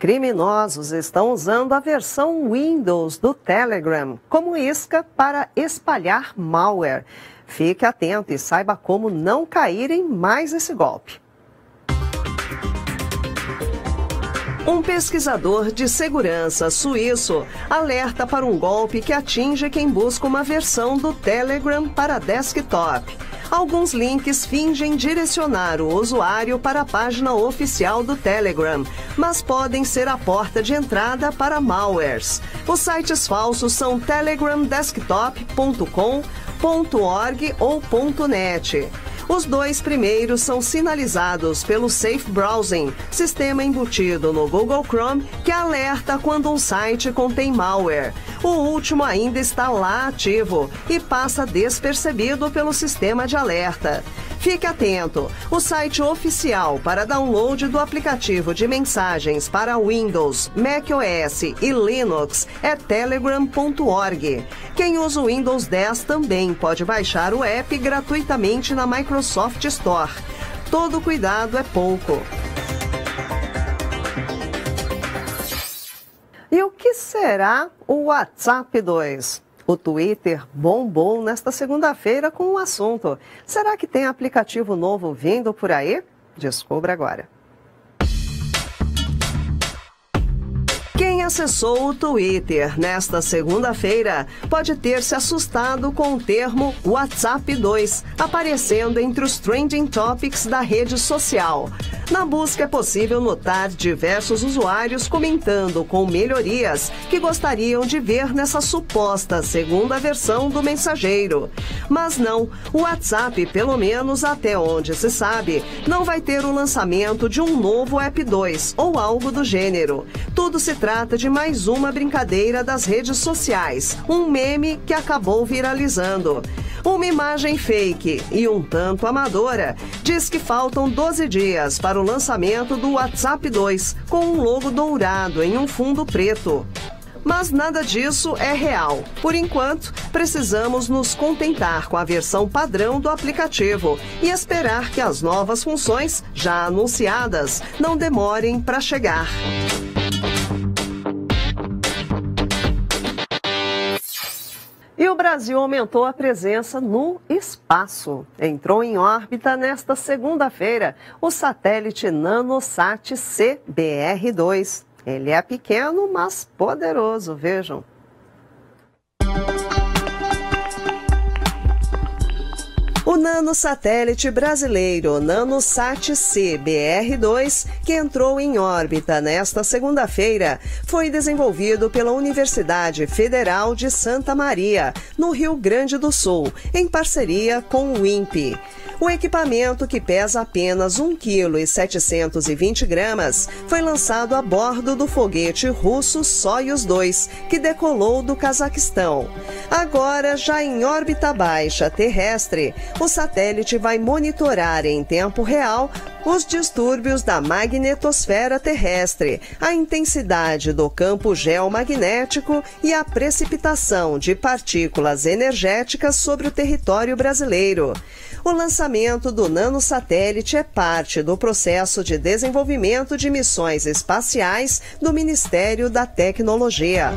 Criminosos estão usando a versão Windows do Telegram como isca para espalhar malware. Fique atento e saiba como não cair em mais esse golpe. Um pesquisador de segurança suíço alerta para um golpe que atinge quem busca uma versão do Telegram para desktop. Alguns links fingem direcionar o usuário para a página oficial do Telegram, mas podem ser a porta de entrada para malwares. Os sites falsos são telegramdesktop.com.org ou .net. Os dois primeiros são sinalizados pelo Safe Browsing, sistema embutido no Google Chrome que alerta quando um site contém malware. O último ainda está lá ativo e passa despercebido pelo sistema de alerta. Fique atento! O site oficial para download do aplicativo de mensagens para Windows, macOS e Linux é telegram.org. Quem usa o Windows 10 também pode baixar o app gratuitamente na Microsoft Store. Todo cuidado é pouco. E o que será o WhatsApp 2? O Twitter bombou nesta segunda-feira com o um assunto. Será que tem aplicativo novo vindo por aí? Descubra agora. Quem acessou o Twitter nesta segunda-feira pode ter se assustado com o termo WhatsApp 2 aparecendo entre os trending topics da rede social. Na busca é possível notar diversos usuários comentando com melhorias que gostariam de ver nessa suposta segunda versão do mensageiro. Mas não, o WhatsApp, pelo menos até onde se sabe, não vai ter o lançamento de um novo App 2 ou algo do gênero. Tudo se trata de mais uma brincadeira das redes sociais, um meme que acabou viralizando. Uma imagem fake e um tanto amadora diz que faltam 12 dias para o lançamento do WhatsApp 2, com um logo dourado em um fundo preto. Mas nada disso é real. Por enquanto, precisamos nos contentar com a versão padrão do aplicativo e esperar que as novas funções, já anunciadas, não demorem para chegar. E o Brasil aumentou a presença no espaço. Entrou em órbita nesta segunda-feira o satélite NanoSat CBR-2. Ele é pequeno, mas poderoso, vejam. Nanosatélite brasileiro NanoSat C BR-2, que entrou em órbita nesta segunda-feira, foi desenvolvido pela Universidade Federal de Santa Maria, no Rio Grande do Sul, em parceria com o INPE. O equipamento, que pesa apenas 1,720 kg, foi lançado a bordo do foguete russo Soyuz 2, que decolou do Cazaquistão. Agora, já em órbita baixa terrestre, o satélite vai monitorar em tempo real os distúrbios da magnetosfera terrestre, a intensidade do campo geomagnético e a precipitação de partículas energéticas sobre o território brasileiro. O lançamento do nanosatélite é parte do processo de desenvolvimento de missões espaciais do Ministério da Tecnologia.